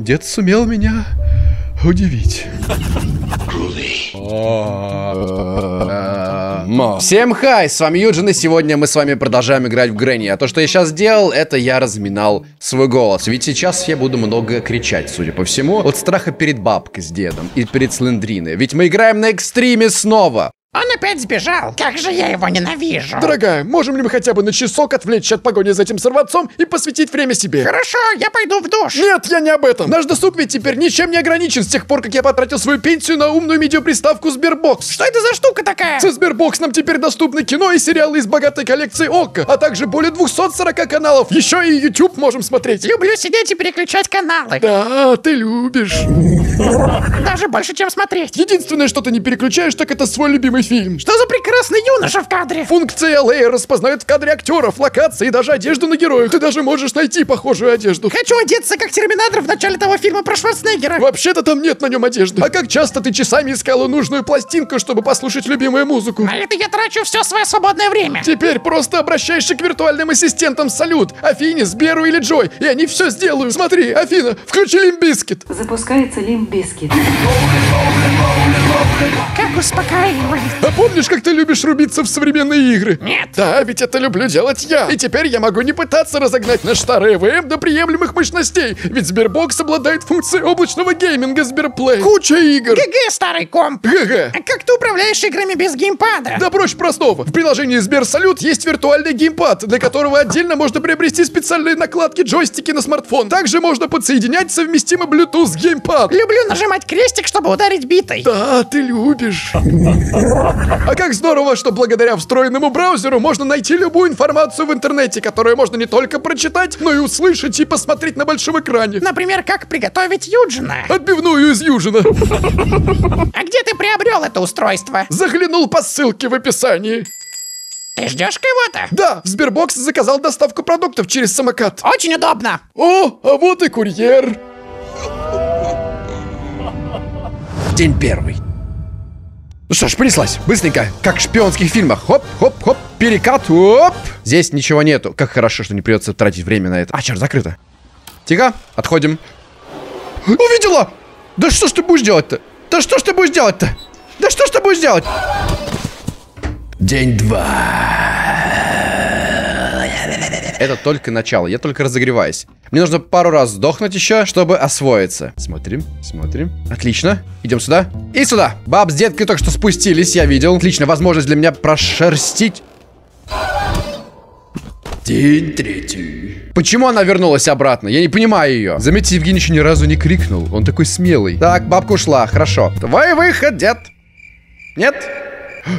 Дед сумел меня удивить. Всем хай, с вами Юджин, и сегодня мы с вами продолжаем играть в Грэнни. А то, что я сейчас сделал, это я разминал свой голос. Ведь сейчас я буду много кричать, судя по всему, от страха перед бабкой с дедом и перед Слендриной. Ведь мы играем на экстриме снова. Он опять сбежал. Как же я его ненавижу. Дорогая, можем ли мы хотя бы на часок отвлечься от погони за этим сорванцом и посвятить время себе? Хорошо, я пойду в душ. Нет, я не об этом. Наш досуг ведь теперь ничем не ограничен с тех пор, как я потратил свою пенсию на умную видеоприставку Sberbox. Что это за штука такая? Со Sberbox нам теперь доступны кино и сериалы из богатой коллекции ОККО, а также более 240 каналов. Еще и YouTube можем смотреть. Люблю сидеть и переключать каналы. Да, ты любишь. Даже больше, чем смотреть. Единственное, что ты не переключаешь, так это свой любимый фильм. Что за прекрасный юноша в кадре? Функция LA распознает в кадре актеров, локации и даже одежду на героях. Ты даже можешь найти похожую одежду. Хочу одеться как Терминатор в начале того фильма про Шварценеггера. Вообще-то там нет на нем одежды. А как часто ты часами искала нужную пластинку, чтобы послушать любимую музыку? На это я трачу все свое свободное время. Теперь просто обращаешься к виртуальным ассистентам Салют, Афине, Сберу или Джой, и они все сделают. Смотри, Афина, включи Limp Bizkit. Запускается Limp Bizkit. Как успокаивает. А помнишь, как ты любишь рубиться в современные игры? Нет. Да, ведь это люблю делать я. И теперь я могу не пытаться разогнать наш старый ЭВМ до приемлемых мощностей, ведь Сбербокс обладает функцией облачного гейминга Сберплей. Куча игр. GG, старый комп. GG. А как ты управляешь играми без геймпада? Да проще простого. В приложении Сбер Салют есть виртуальный геймпад, для которого отдельно можно приобрести специальные накладки джойстики на смартфон. Также можно подсоединять совместимый Bluetooth геймпад. Люблю нажимать крестик, чтобы ударить битой. Да, ты любишь. А как здорово, что благодаря встроенному браузеру можно найти любую информацию в интернете, которую можно не только прочитать, но и услышать и посмотреть на большом экране. Например, как приготовить юджина. Отбивную из Южина. А где ты приобрел это устройство? Заглянул по ссылке в описании. Ты ждешь кого-то? Да, Сбербокс заказал доставку продуктов через самокат. Очень удобно. О, а вот и курьер. День первый. Ну что ж, понеслась. Быстренько, как в шпионских фильмах. Хоп, хоп, хоп, перекат, оп. Здесь ничего нету. Как хорошо, что не придется тратить время на это. А, черт, закрыто. Тихо, отходим. Увидела! Да что ж ты будешь делать-то? Да что ж ты будешь делать-то? Да что ж ты будешь делать? День два. Это только начало, я только разогреваюсь. Мне нужно пару раз сдохнуть еще, чтобы освоиться. Смотрим, смотрим. Отлично. Идем сюда. И сюда. Баб с деткой только что спустились, я видел. Отлично, возможность для меня прошерстить. День третий. Почему она вернулась обратно? Я не понимаю ее. Заметьте, Евгений еще ни разу не крикнул. Он такой смелый. Так, бабка ушла. Хорошо. Твой выход, дед. Нет?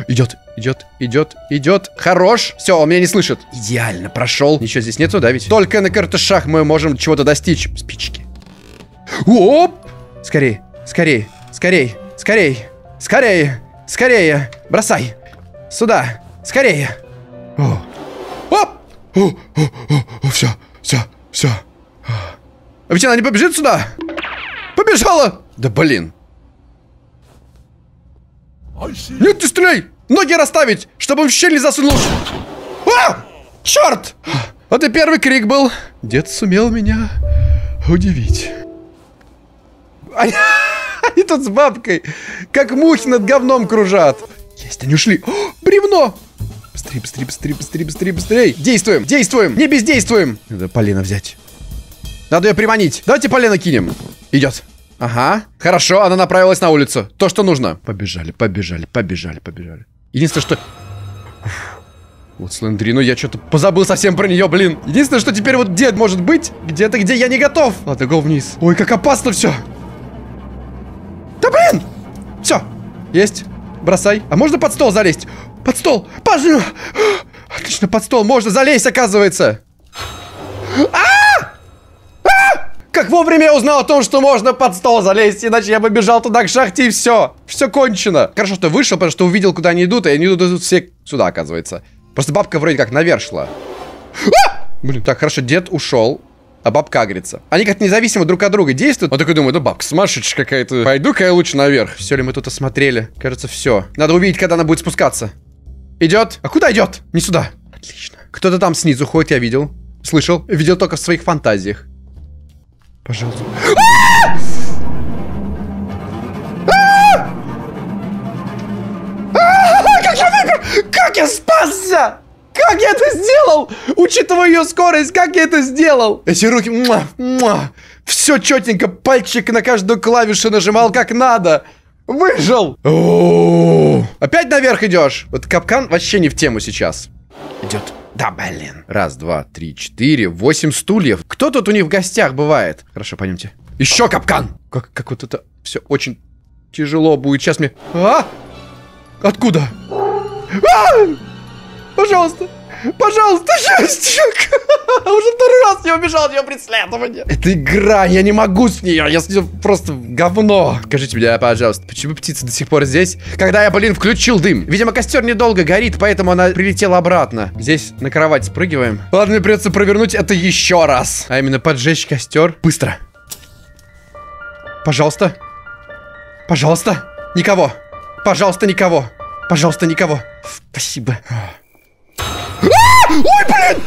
Идет, идет, идет, идет. Хорош. Все, он меня не слышит. Идеально, прошел. Ничего здесь нету, да ведь? Только на картышах мы можем чего-то достичь. Спички. Оп! Скорей, скорей, скорей, скорей, скорее, скорее. Бросай. Сюда. Скорее. О. Оп! О, о, о, о, все, все, все. А ведь она не побежит сюда? Побежала! Да блин. Нет, ты стреляй! Ноги расставить, чтобы в щель не засунул. А! Черт! Вот и первый крик был. Дед сумел меня удивить. Они, они тут с бабкой, как мухи над говном кружат. Есть, они ушли. О, бревно! Быстрее, быстрее, быстрее, быстрее, быстрее, быстрее. Действуем, действуем, не бездействуем. Надо полено взять. Надо ее приманить. Давайте полено кинем. Идет. Ага. Хорошо, она направилась на улицу. То, что нужно. Побежали, побежали, побежали, побежали. Единственное, что... Вот Слендрину я что-то позабыл совсем про нее, блин. Единственное, что теперь вот дед может быть где-то, где я не готов. Ладно, го вниз. Ой, как опасно все. Да блин! Все, есть. Бросай. А можно под стол залезть? Под стол. Пожалуйста. Отлично, под стол. Можно залезть, оказывается. А! Как вовремя я узнал о том, что можно под стол залезть, иначе я бы бежал туда к шахте и все. Все кончено. Хорошо, что вышел, потому что увидел, куда они идут, и они идут все сюда, оказывается. Просто бабка вроде как наверх шла. А! Блин, так, хорошо, дед ушел. А бабка агрится. Они как-то независимо друг от друга действуют. Он такой думает, ну бабка сумасшедшая какая-то. Пойду-ка я лучше наверх. Все ли мы тут осмотрели? Кажется, все. Надо увидеть, когда она будет спускаться. Идет. А куда идет? Не сюда. Отлично. Кто-то там снизу ходит, я видел. Слышал. Видел только в своих фантазиях. Пожалуйста. А! А! Как я выиграл? Как я спасся? Как я это сделал? Учитывая ее скорость, как я это сделал? Эти руки... Муа, муа. Все четенько, пальчик на каждую клавишу нажимал как надо. Выжил! О -о -о Опять наверх идешь? Вот капкан вообще не в тему сейчас. Идет. Да, блин. Раз, два, три, четыре, восемь стульев. Кто тут у них в гостях бывает? Хорошо, пойдемте. Еще капкан! Как, как вот это все очень тяжело будет. Сейчас мне... А! Откуда? А! Пожалуйста! Пожалуйста, счастье! Уже второй раз не убежал от ее преследования. Это игра, я не могу с нее, я с нее просто говно. Скажите мне, пожалуйста, почему птица до сих пор здесь, когда я, блин, включил дым? Видимо, костер недолго горит, поэтому она прилетела обратно. Здесь на кровать спрыгиваем. Ладно, мне придется провернуть это еще раз. А именно поджечь костер. Быстро. Пожалуйста. Пожалуйста. Никого. Пожалуйста, никого. Пожалуйста, никого. Спасибо. Ой, блин!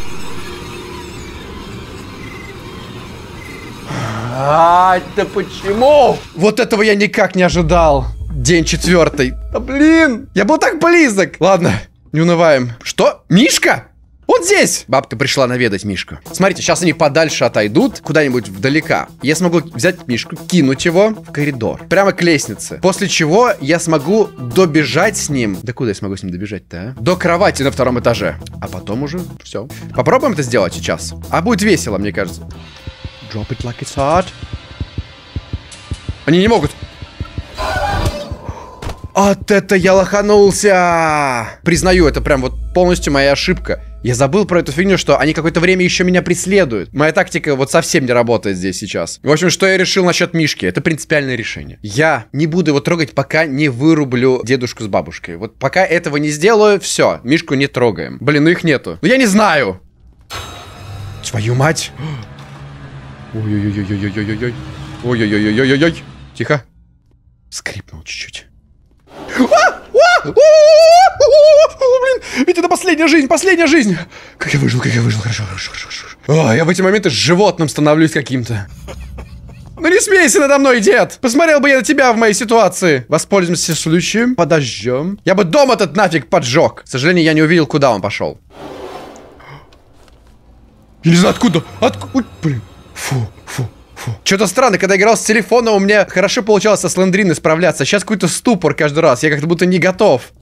А, это почему? Вот этого я никак не ожидал. День четвертый. Да блин, я был так близок. Ладно, не унываем. Что? Мишка? Он здесь! Бабка пришла наведать Мишку. Смотрите, сейчас они подальше отойдут, куда-нибудь вдалека. Я смогу взять Мишку, кинуть его в коридор. Прямо к лестнице. После чего я смогу добежать с ним. Да куда я смогу с ним добежать-то, а? До кровати на втором этаже. А потом уже все. Попробуем это сделать сейчас. А будет весело, мне кажется. Drop it like it's hot. Они не могут. От это я лоханулся! Признаю, это прям вот полностью моя ошибка. Я забыл про эту фигню, что они какое-то время еще меня преследуют. Моя тактика вот совсем не работает здесь сейчас. В общем, что я решил насчет Мишки? Это принципиальное решение. Я не буду его трогать, пока не вырублю дедушку с бабушкой. Вот пока этого не сделаю, все, Мишку не трогаем. Блин, ну их нету. Ну я не знаю. Твою мать. Ой-ой-ой-ой-ой-ой-ой. Ой-ой-ой-ой-ой-ой. Тихо. Скрипнул чуть-чуть. А! А! Блин, ведь это последняя жизнь, последняя жизнь. Как я выжил, как я выжил, хорошо, хорошо, хорошо. А, я в эти моменты животным становлюсь каким-то. Ну не смейся надо мной, дед! Посмотрел бы я на тебя в моей ситуации. Воспользуемся случаем, подождем. Я бы дом этот нафиг поджег. К сожалению, я не увидел, куда он пошел. Я не знаю, откуда. Откуда? Блин. Фу, фу. Что-то странно, когда играл с телефона, у меня хорошо получалось со слендриной справляться. Сейчас какой-то ступор каждый раз. Я как будто не готов.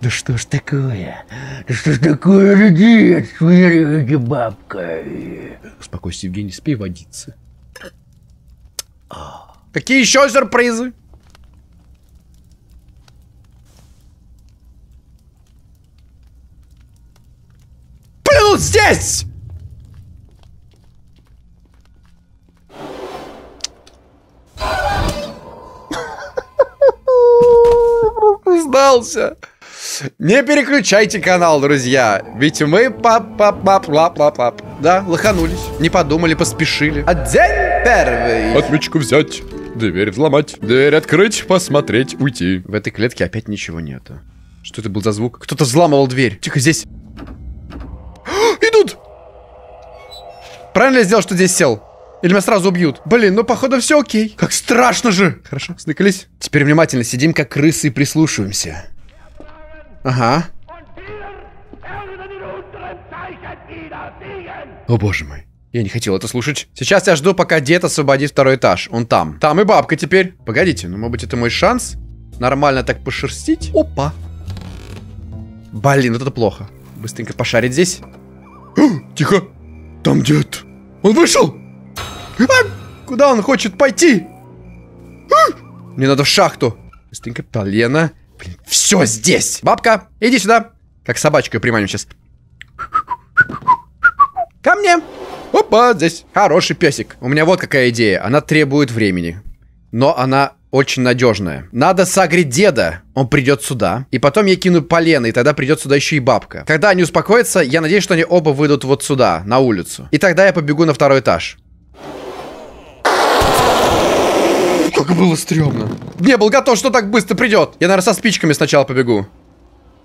Да что ж такое? Да что ж такое, дед? Смотрите, бабка. Успокойся, Евгений, спи водиться. Какие еще сюрпризы? Он здесь! Сдался. Не переключайте канал, друзья. Ведь мы пап пап пап лап лап лап. Да, лоханулись. Не подумали, поспешили. А день первый. Отмычку взять, дверь взломать, дверь открыть, посмотреть, уйти. В этой клетке опять ничего нету. Что это был за звук? Кто-то взламывал дверь. Тихо, здесь. Идут! Правильно я сделал, что здесь сел? Или меня сразу убьют? Блин, ну походу все окей. Как страшно же. Хорошо, сныкались. Теперь внимательно сидим как крысы и прислушиваемся. Ага. О боже мой. Я не хотел это слушать. Сейчас я жду, пока дед освободит второй этаж. Он там. Там и бабка теперь. Погодите, ну может быть это мой шанс? Нормально так пошерстить? Опа. Блин, вот это плохо. Быстренько пошарить здесь. Тихо. Там дед. Он вышел. А, куда он хочет пойти? А, мне надо в шахту. Быстренько полено. Блин, все здесь. Бабка, иди сюда. Как собачка приманю сейчас. Ко мне. Опа, здесь хороший песик. У меня вот какая идея. Она требует времени. Но она очень надежная. Надо сагрить деда. Он придет сюда. И потом я кину полено, и тогда придет сюда еще и бабка. Когда они успокоятся, я надеюсь, что они оба выйдут вот сюда, на улицу. И тогда я побегу на второй этаж. Как было стрёмно. Не был готов, что так быстро придет. Я, наверное, со спичками сначала побегу.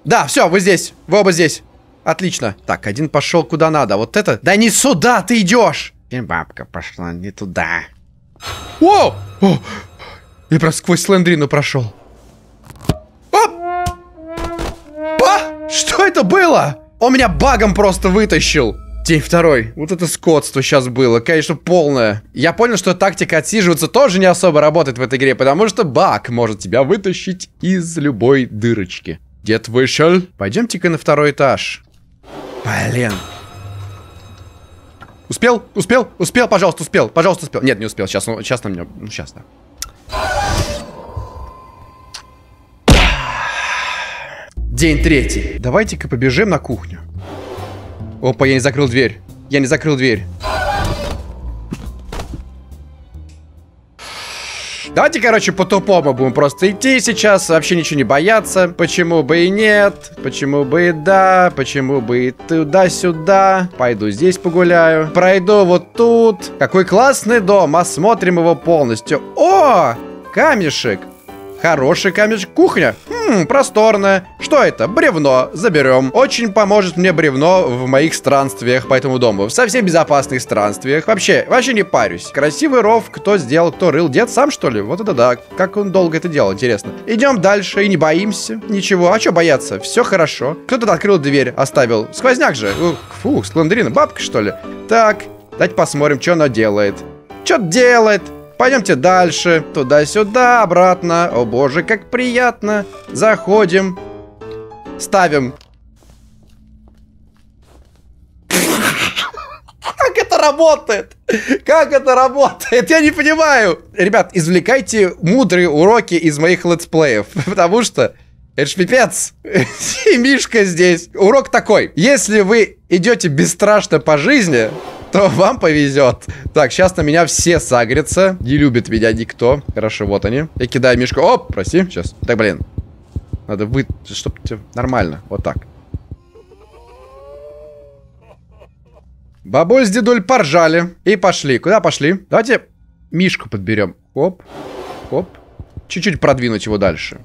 Да, все, вы здесь. Вы оба здесь. Отлично. Так, один пошел куда надо. Вот это... Да не сюда ты идешь! Бабка пошла не туда. О! О! Я просто сквозь слендрину прошел. Оп! было? Он меня багом просто вытащил. День второй. Вот это скотство сейчас было. Конечно, полное. Я понял, что тактика отсиживаться тоже не особо работает в этой игре, потому что баг может тебя вытащить из любой дырочки. Дед вышел. Пойдемте-ка на второй этаж. Блин. Успел? Успел? Успел? Пожалуйста, успел. Пожалуйста, успел. Нет, не успел. Сейчас, ну, сейчас на меня... Ну, сейчас, да. День третий. Давайте-ка побежим на кухню. Опа, я не закрыл дверь. Я не закрыл дверь. Давайте, короче, по-тупому будем просто идти сейчас, вообще ничего не бояться. Почему бы и нет, почему бы и да, почему бы и туда-сюда. Пойду здесь погуляю. Пройду вот тут. Какой классный дом, осмотрим его полностью. О, камешек. Хороший камешек. Кухня. Хм, просторная. Что это? Бревно. Заберем. Очень поможет мне бревно в моих странствиях по этому дому. В совсем безопасных странствиях. Вообще, вообще не парюсь. Красивый ров. Кто сделал, кто рыл? Дед сам, что ли? Вот это да. Как он долго это делал, интересно. Идем дальше и не боимся. Ничего. А что бояться? Все хорошо. Кто тут открыл дверь? Оставил. Сквозняк же. Ух, Фу, скландрина. Бабка, что ли? Так, давайте посмотрим, что она делает. Что делает? Пойдемте дальше. Туда-сюда, обратно. О боже, как приятно. Заходим. Ставим. Как это работает? Как это работает? Я не понимаю. Ребят, извлекайте мудрые уроки из моих летсплеев. Потому что это ж пипец. И Мишка здесь. Урок такой. Если вы идете бесстрашно по жизни, то вам повезет. Так, сейчас на меня все сагрятся. Не любит меня никто. Хорошо, вот они. Я кидаю Мишку. Оп, прости, сейчас. Так, блин. Надо вы... Чтоб нормально. Вот так. Бабуль с дедуль поржали. И пошли. Куда пошли? Давайте Мишку подберем. Оп. Оп. Чуть-чуть продвинуть его дальше.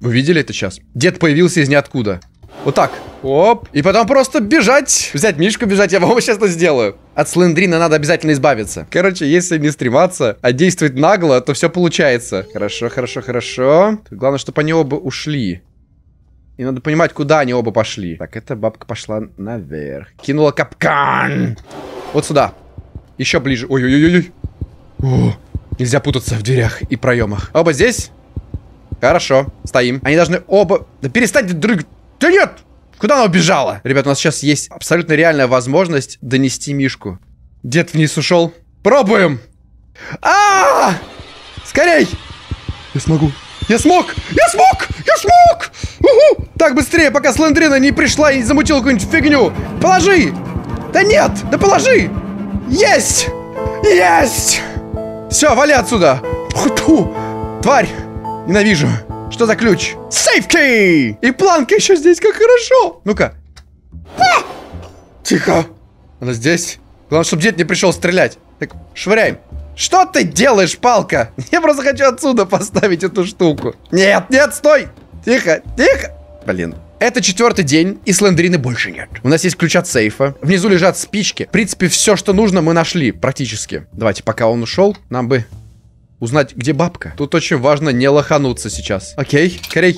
Вы видели это сейчас? Дед появился из ниоткуда. Вот так. Оп. И потом просто бежать. Взять Мишку, бежать. Я вам сейчас это сделаю. От Слендрина надо обязательно избавиться. Короче, если не стрематься, а действовать нагло, то все получается. Хорошо, хорошо, хорошо. Главное, чтобы они оба ушли. И надо понимать, куда они оба пошли. Так, эта бабка пошла наверх. Кинула капкан. Вот сюда. Еще ближе. Ой-ой-ой-ой. Нельзя путаться в дверях и проемах. Оба здесь? Хорошо, стоим. Они должны оба... Да перестаньте дрыг... Да нет! Куда она убежала? Ребят, у нас сейчас есть абсолютно реальная возможность донести Мишку. Дед вниз ушел. Пробуем! а, -а, -а! Скорей! Я смогу. Я смог! Я смог! Я смог! Уху! Так, быстрее, пока Слендрина не пришла и не замутила какую-нибудь фигню. Положи! Да нет! Да положи! Есть! Есть! Все, вали отсюда! Тварь! Ненавижу. Что за ключ? Сейфки! И планка еще здесь, как хорошо! Ну-ка. А! Тихо. Она здесь. Главное, чтобы дед не пришел стрелять. Так, швыряем. Что ты делаешь, палка? Я просто хочу отсюда поставить эту штуку. Нет, нет, стой! Тихо, тихо! Блин. Это четвертый день, и слендрины больше нет. У нас есть ключ от сейфа. Внизу лежат спички. В принципе, все, что нужно, мы нашли практически. Давайте, пока он ушел, нам бы узнать, где бабка. Тут очень важно не лохануться сейчас. Окей, скорей.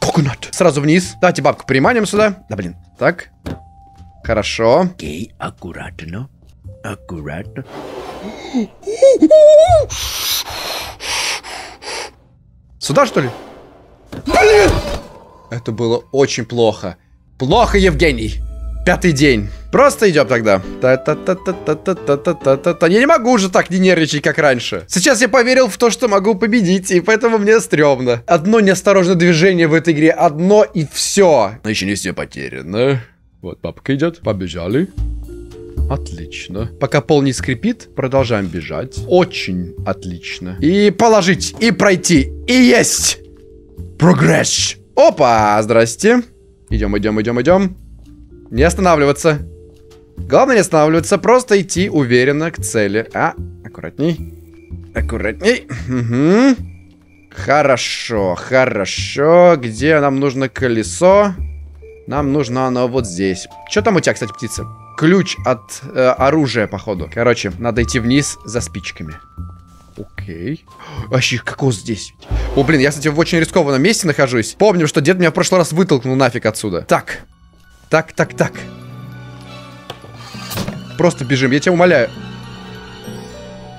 Коконат. Сразу вниз. Давайте бабку приманим сюда. Да, блин. Так. Хорошо. Окей, аккуратно. Аккуратно. Сюда, что ли? Блин! Это было очень плохо. Плохо, Евгений. Пятый день. Просто идем тогда. Та-та-та-та-та-та-та-та-та. Я не могу уже так не нервничать, как раньше. Сейчас я поверил в то, что могу победить, и поэтому мне стрёмно. Одно неосторожное движение в этой игре, одно и все. Но еще не все потеряно. Вот бабка идет. Побежали. Отлично. Пока пол не скрипит, продолжаем бежать. Очень отлично. И положить, и пройти, и есть! Прогресс. Опа, здрасте. Идем, идем, идем, идем. Не останавливаться. Главное не останавливаться, просто идти уверенно к цели. А, аккуратней. Аккуратней. Угу. Хорошо, хорошо. Где нам нужно колесо? Нам нужно оно вот здесь. Что там у тебя, кстати, птица? Ключ от э, оружия, походу. Короче, надо идти вниз за спичками. Окей. Вообще, кокос здесь. О, блин, я, кстати, в очень рискованном месте нахожусь. Помню, что дед меня в прошлый раз вытолкнул нафиг отсюда. Так. Так, так, так. Просто бежим, я тебя умоляю.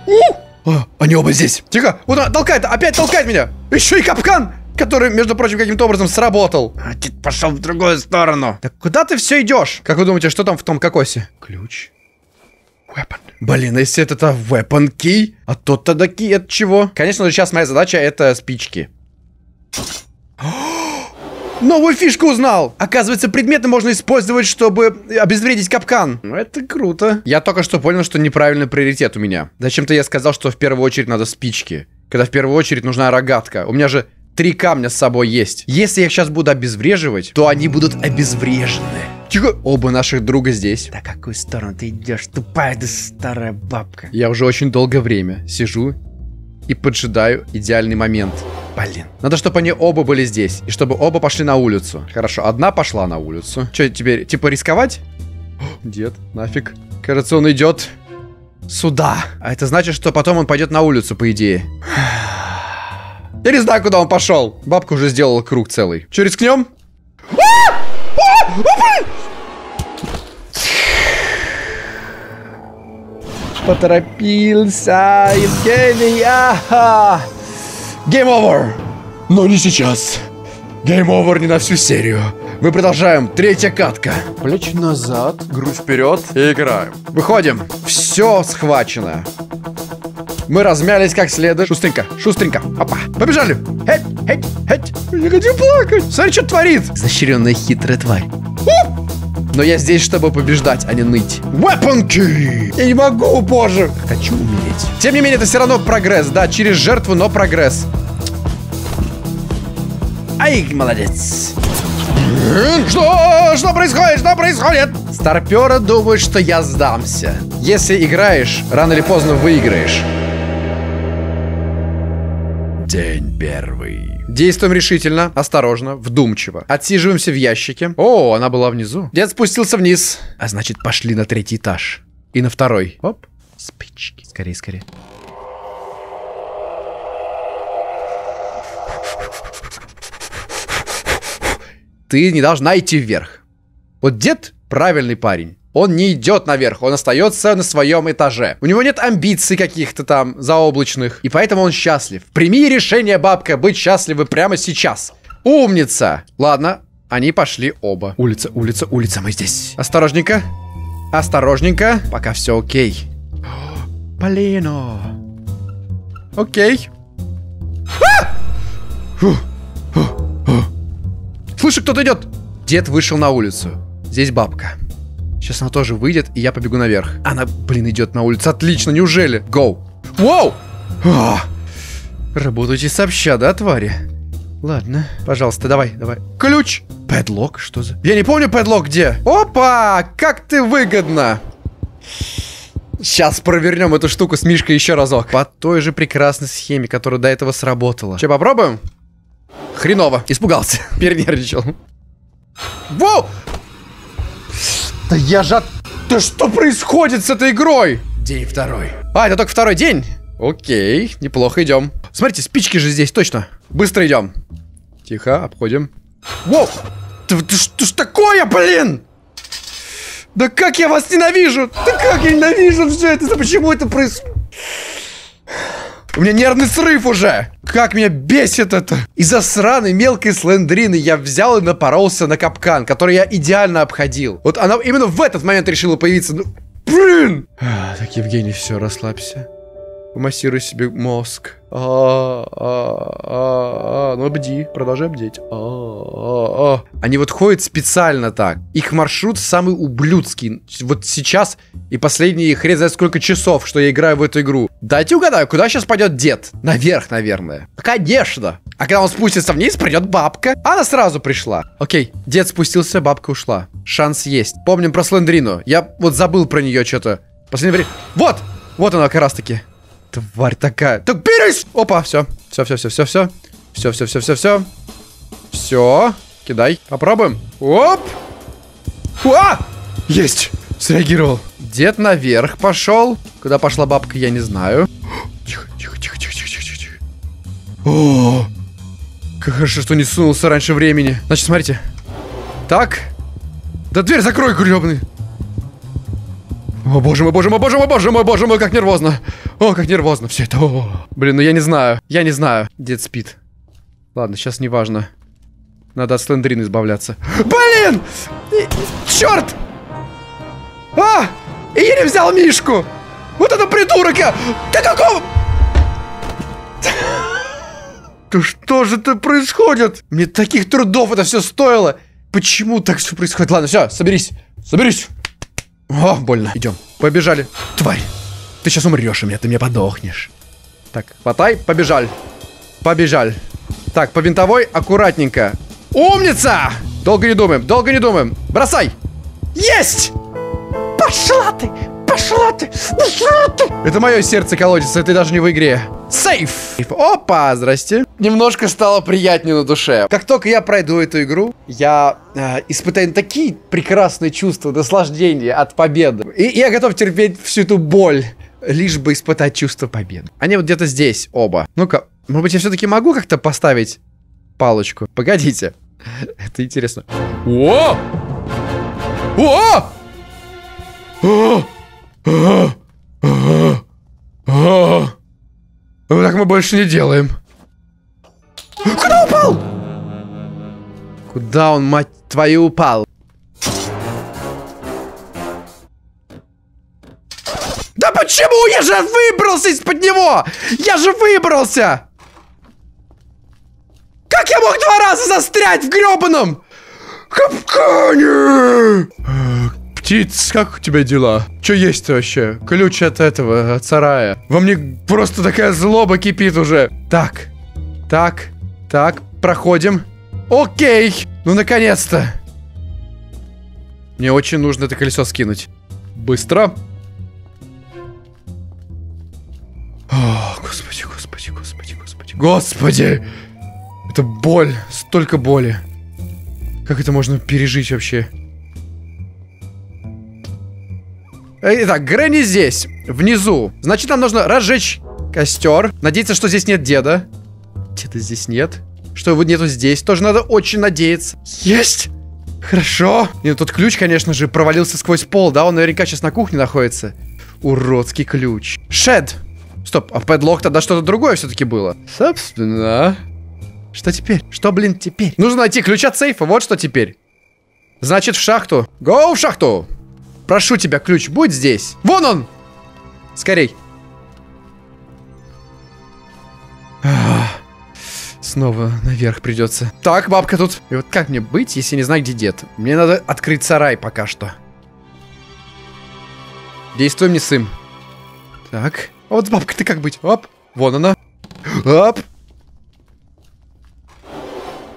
У! А, они оба здесь. Тихо. Вот она толкает, опять толкает меня. Еще и капкан, который, между прочим, каким-то образом сработал. А, дед пошел в другую сторону. Так куда ты все идешь? Как вы думаете, что там в том кокосе? Ключ. Weapon. Блин, а если это -то weapon key, а тот тогда key от чего? Конечно же, сейчас моя задача это спички. Новую фишку узнал! Оказывается, предметы можно использовать, чтобы обезвредить капкан. Ну, это круто. Я только что понял, что неправильный приоритет у меня. Зачем-то я сказал, что в первую очередь надо спички. Когда в первую очередь нужна рогатка. У меня же три камня с собой есть. Если я их сейчас буду обезвреживать, то они будут обезврежены. Тихо! Оба наших друга здесь. Да какую сторону ты идешь, тупая ты старая бабка. Я уже очень долгое время сижу и поджидаю идеальный момент. Блин. Надо, чтобы они оба были здесь. И чтобы оба пошли на улицу. Хорошо, одна пошла на улицу. Что теперь, типа рисковать? О, дед, нафиг. Кажется, он идет сюда. А это значит, что потом он пойдет на улицу, по идее. Я не знаю, куда он пошел. Бабка уже сделала круг целый. Че, рискнем? Поторопился, Евгений. Ага. Game over. Но не сейчас. Game over не на всю серию. Мы продолжаем. Третья катка. Плечи назад, грудь вперед и играем. Выходим. Все схвачено. Мы размялись как следует. Шустренько, шустренько. Опа. Побежали. Хеть, хеть, хеть. Я хочу плакать. Смотри, что творит. Защиренная хитрая тварь. Но я здесь, чтобы побеждать, а не ныть. Weapon key! Я не могу позже. Хочу умереть. Тем не менее, это все равно прогресс. Да, через жертву, но прогресс. Ай, молодец. Что? Что происходит? Что происходит? Старперы думают, что я сдамся. Если играешь, рано или поздно выиграешь. День первый. Действуем решительно, осторожно, вдумчиво. Отсиживаемся в ящике. О, она была внизу. Дед спустился вниз. А значит, пошли на третий этаж. И на второй. Оп. Спички. Скорее, скорее. Ты не должна идти вверх. Вот дед правильный парень. Он не идет наверх, он остается на своем этаже. У него нет амбиций каких-то там заоблачных, и поэтому он счастлив. Прими решение, бабка, быть счастливой прямо сейчас. Умница! Ладно, они пошли оба. Улица, улица, улица, мы здесь. Осторожненько. Осторожненько. Пока все окей. Полино. Окей. Слышу, кто-то идет. Дед вышел на улицу. Здесь бабка. Сейчас она тоже выйдет, и я побегу наверх. Она, блин, идет на улицу. Отлично, неужели? Гоу. Воу! А! Работайте сообща, да, твари? Ладно, пожалуйста, давай, давай. Ключ! Пэдлок, что за... Я не помню пэдлок где. Опа! Как ты выгодно! Сейчас провернем эту штуку с Мишкой еще разок. По той же прекрасной схеме, которая до этого сработала. Че, попробуем? Хреново. Испугался. Перенервничал. Воу! Да я же... Да что происходит с этой игрой? День второй. А, это только второй день? Окей, неплохо идем. Смотрите, спички же здесь, точно. Быстро идем. Тихо, обходим. Воу! Да, да что ж такое, блин? Да как я вас ненавижу! Да как я ненавижу все это! Да почему это происходит? У меня нервный срыв уже! Как меня бесит это! Из-за сраной мелкой слендрины я взял и напоролся на капкан, который я идеально обходил. Вот она именно в этот момент решила появиться. Ну, блин! А, так, Евгений, все, расслабься. Помассируй себе мозг. А, а, а, а, ну бди, продолжай бдеть. А, а, а. Они вот ходят специально так. Их маршрут самый ублюдский. Вот сейчас и последние хрен знает сколько часов, что я играю в эту игру. Дайте угадаю, куда сейчас пойдет дед? Наверх, наверное. Конечно. А когда он спустится вниз, придет бабка. Она сразу пришла. Окей, дед спустился, бабка ушла. Шанс есть. Помним про Слендрину. Я вот забыл про нее что-то. Последнее время. Вот! Вот она как раз таки. Тварь такая. Так берись! Опа, все. Все, все, все, все, все. Все, все, все, все, все. Все. Кидай. Попробуем. Оп! А! Есть! Среагировал. Дед наверх пошел. Куда пошла бабка, я не знаю. Тихо, тихо, тихо. О, как хорошо, что не сунулся раньше времени. Значит, смотрите. Так. Да дверь закрой, гребаный. О, боже мой, боже мой, боже мой, боже мой, боже мой, как нервозно. О, как нервозно все это. О. Блин, ну я не знаю. Я не знаю. Дед спит. Ладно, сейчас не важно. Надо от Слендрина избавляться. Блин! Черт! А! И взял Мишку! Вот это придурок я! Ты какого? Да что же это происходит? Мне таких трудов это все стоило. Почему так все происходит? Ладно, все, соберись. Соберись. О, больно. Идем. Побежали. Тварь. Ты сейчас умрешь у меня, ты мне подохнешь. Так, хватай, побежали. Побежали. Так, по винтовой аккуратненько. Умница! Долго не думаем, долго не думаем. Бросай! Есть! Пошла ты! Пошла ты! Пошла ты! Это мое сердце колодится, это даже не в игре. Сейф! Опа, здрасте. Немножко стало приятнее на душе. Как только я пройду эту игру, я э, испытаю такие прекрасные чувства, наслаждения от победы. И, и я готов терпеть всю эту боль, лишь бы испытать чувство победы. Они вот где-то здесь оба. Ну-ка, может быть, я все-таки могу как-то поставить палочку? Погодите. Это интересно. О! О! О! О! О! Вот так мы больше не делаем. Куда упал? Куда он, мать твою, упал? Да почему? Я же выбрался из-под него! Я же выбрался! Как я мог два раза застрять в гребаном капкане? Птиц, как у тебя дела? Что есть вообще? Ключ от этого, от сарая. Во мне просто такая злоба кипит уже. Так, так, так, проходим. Окей, ну наконец-то. Мне очень нужно это колесо скинуть. Быстро. О, господи, господи, господи, господи, господи. Это боль, столько боли. Как это можно пережить вообще? Итак, Грэнни здесь, внизу. Значит, нам нужно разжечь костер. Надеяться, что здесь нет деда. Деда здесь нет. Что его нету здесь. Тоже надо очень надеяться. Есть! Хорошо. Нет, тот ключ, конечно же, провалился сквозь пол, да? Он наверняка сейчас на кухне находится. Уродский ключ. Шед! Стоп, а подлог тогда что-то другое все-таки было. Собственно. Что теперь? Что, блин, теперь? Нужно найти ключ от сейфа, вот что теперь. Значит, в шахту. Гоу в шахту! Прошу тебя, ключ, будь здесь. Вон он! Скорей. Снова наверх придется. Так, бабка тут. И вот как мне быть, если не знаю, где дед? Мне надо открыть сарай пока что. Действуй мне, сын. Так. А вот с бабкой ты как быть? Оп. Вон она. Оп.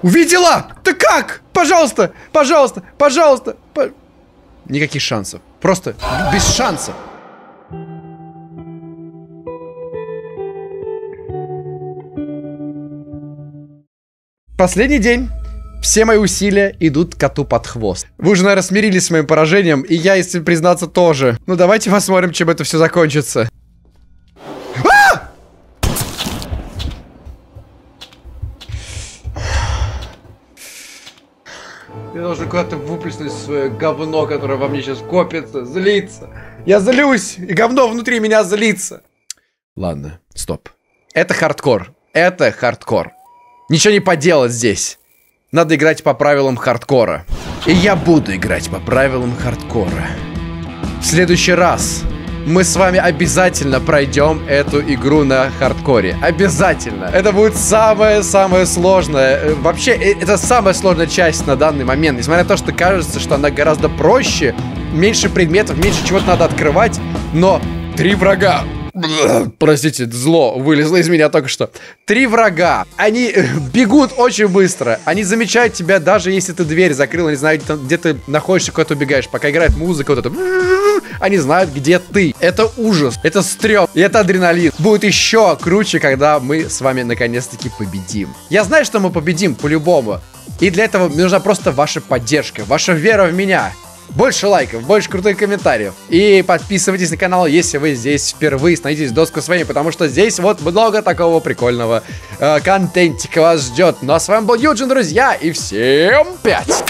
Увидела! Ты как? Пожалуйста, пожалуйста, пожалуйста. по- Никаких шансов. Просто без шансов. Последний день. Все мои усилия идут коту под хвост. Вы уже, наверное, смирились с моим поражением, и я, если признаться, тоже. Ну, давайте посмотрим, чем это все закончится. Должен куда-то выплеснуть свое говно, которое во мне сейчас копится, злится. Я злюсь, и говно внутри меня злится. Ладно, стоп. Это хардкор. Это хардкор. Ничего не поделать здесь. Надо играть по правилам хардкора. И я буду играть по правилам хардкора. В следующий раз мы с вами обязательно пройдем эту игру на хардкоре. Обязательно. Это будет самое-самое сложное. Э, Вообще, э, это самая сложная часть на данный момент. Несмотря на то, что кажется, что она гораздо проще, меньше предметов, меньше чего-то надо открывать, но три врага. Простите, зло вылезло из меня только что. Три врага. Они э, бегут очень быстро. Они замечают тебя, даже если ты дверь закрыл, они знают, где ты находишься, куда ты убегаешь. Пока играет музыка, вот это... Они знают, где ты. Это ужас, это стрём, и это адреналин. Будет еще круче, когда мы с вами наконец-таки победим. Я знаю, что мы победим по-любому. И для этого мне нужна просто ваша поддержка, ваша вера в меня. Больше лайков, больше крутых комментариев. И подписывайтесь на канал, если вы здесь впервые становитесь доску с вами, потому что здесь вот много такого прикольного э, контентика вас ждет. Ну а с вами был Юджин, друзья, и всем пять!